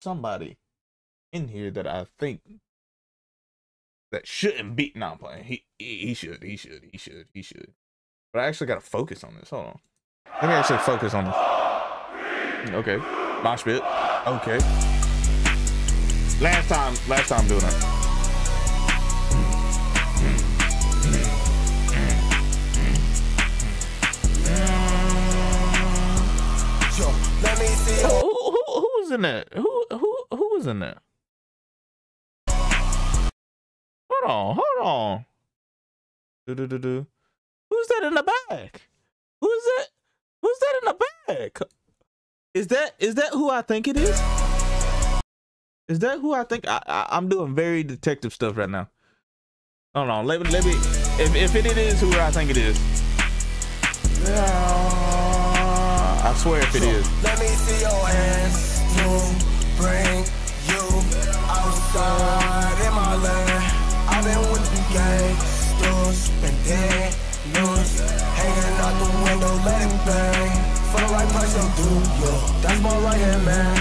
somebody in here that I think that shouldn't be. No, I'm playing. He he should. He should. He should. He should. But I actually got to focus on this. Hold on. Let me actually focus on this. Okay. Mosh pit. Okay. Last time. Last time doing it. Let me see Who, who, who, who was in that? Who who was in there? Hold on, hold on. Do do do do. Who's that in the back? Who's that? Who's that in the back? Is that is that who I think it is? Is that who I think? I, I I'm doing very detective stuff right now. Hold on, let me let me. If if it is who I think it is, yeah, I swear if it is. Let me see your hands bring you outside in my land. I've been with the gangsters, spending news, hanging out the window, let bang. For the right price, they'll do yo. That's my right hand man.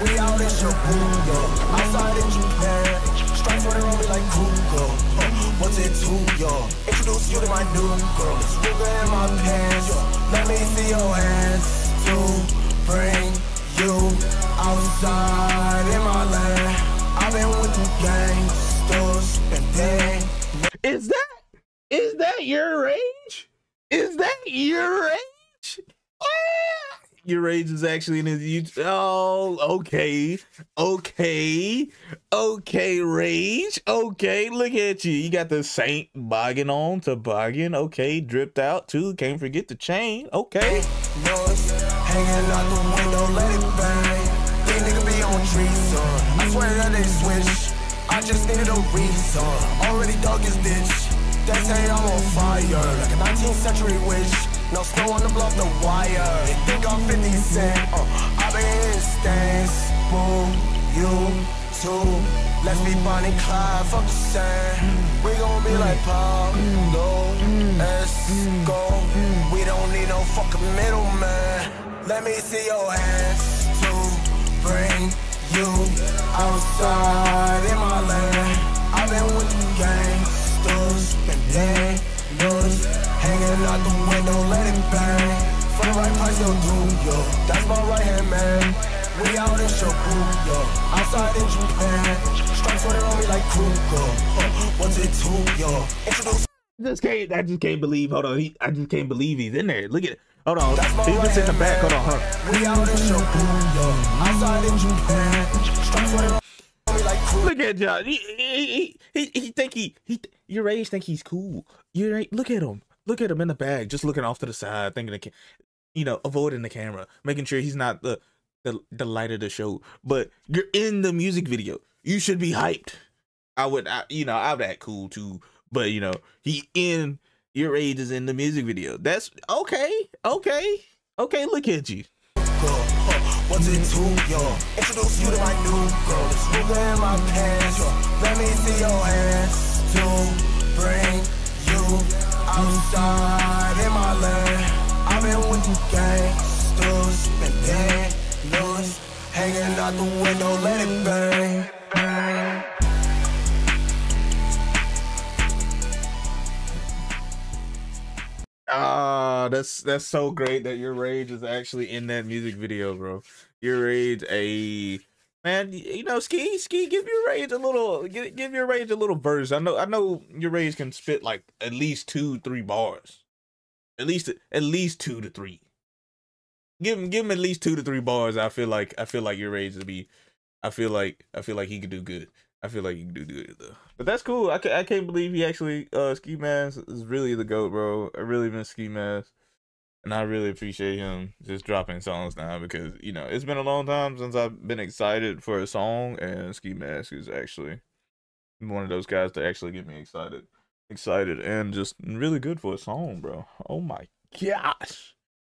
We out in Shibuya, outside in Japan. Strike for the road me like Kruger. Uh, what's it to yo? Introduce you to my new girl. Ruger in my pants. Let me see your hands to bring is that your rage? Is that your rage? Ah, your rage is actually in his YouTube. Oh, okay, okay, okay. Rage, okay. Look at you. You got the Saint bogging on toboggan. Okay, dripped out too. Can't forget the chain. Okay. I just a reason. Already his ditch. They say I'm on fire, like a 19th century witch. No snow on the bluff, the wire. They think I'm 50 Cent. Uh, I been in. Boom, you too. Let's be Bonnie Clyde, fuck the sand. We gon' be like Pablo Esco. We don't need no fucking middleman. Let me see your hands to bring you outside hanging out the window, let it bang. For the right price, they'll do yo. That's my right hand man. We out in Shibuya, outside in Japan. Strikes for the on me like Kruger. Uh, what's it to yo? Introduce. Just can't. I just can't believe. Hold on. He, I just can't believe he's in there. Look at. Hold on. He's just in the right back. Hold on. man. Hold on. We out in Shibuya, outside in Japan. Strikes for on me like Kruger. Look at y'all. He, he, he, he, he think he, he, your rage think he's cool. Your rage, look at him. Look at him in the bag, just looking off to the side, thinking, the you know, avoiding the camera, making sure he's not the, the, the light of the show. But you're in the music video. You should be hyped. I would, I, you know, I'd act cool too. But you know, he in your rage is in the music video. That's okay, okay, okay. Look at you. What's it to? Introduce you to my new girl. It's Ruger in my pants. Let me see your hands to bring you outside in my land. I've been with the gangsters, spending news, hanging out the window, let it bang. Ah, that's that's so great that your rage is actually in that music video, bro. Your rage, a man, you know, ski, ski, give your rage a little, give, give your rage a little verse. I know, I know, your rage can spit like at least two, three bars, at least, at least two to three. Give him, give him at least two to three bars. I feel like, I feel like your rage to be, I feel like, I feel like he could do good. I feel like he can do good though. But that's cool. I, ca- I can't believe he actually uh Ski Mask is really the goat, bro. I really miss Ski Mask. And I really appreciate him just dropping songs now because, you know, it's been a long time since I've been excited for a song and Ski Mask is actually one of those guys to actually get me excited. Excited and just really good for a song, bro. Oh my gosh.